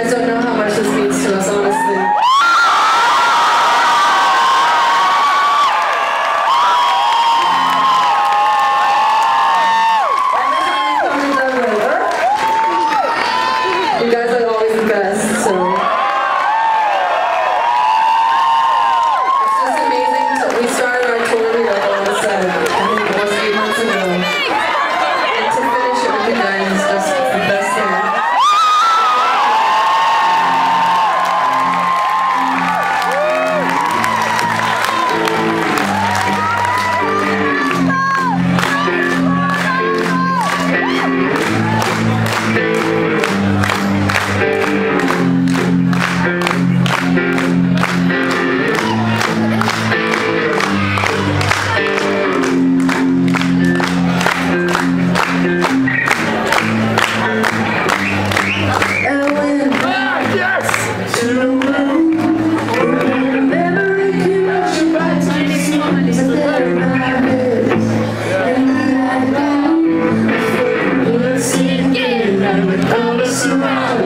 guys don't know how much this means to us all. surround.